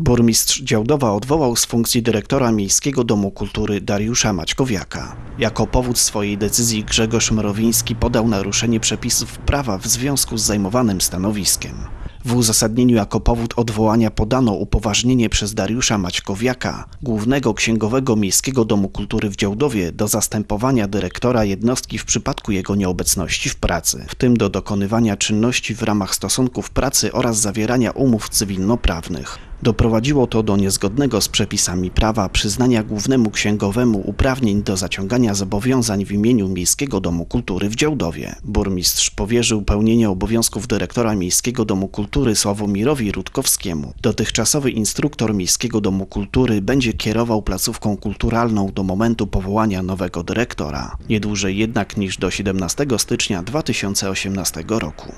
Burmistrz Działdowa odwołał z funkcji dyrektora Miejskiego Domu Kultury Dariusza Maćkowiaka. Jako powód swojej decyzji Grzegorz Mrowiński podał naruszenie przepisów prawa w związku z zajmowanym stanowiskiem. W uzasadnieniu jako powód odwołania podano upoważnienie przez Dariusza Maćkowiaka, głównego księgowego Miejskiego Domu Kultury w Działdowie, do zastępowania dyrektora jednostki w przypadku jego nieobecności w pracy, w tym do dokonywania czynności w ramach stosunków pracy oraz zawierania umów cywilnoprawnych. Doprowadziło to do niezgodnego z przepisami prawa przyznania głównemu księgowemu uprawnień do zaciągania zobowiązań w imieniu Miejskiego Domu Kultury w Działdowie. Burmistrz powierzył pełnienie obowiązków dyrektora Miejskiego Domu Kultury Sławomirowi Rutkowskiemu. Dotychczasowy instruktor Miejskiego Domu Kultury będzie kierował placówką kulturalną do momentu powołania nowego dyrektora, nie dłużej jednak niż do 17 stycznia 2018 roku.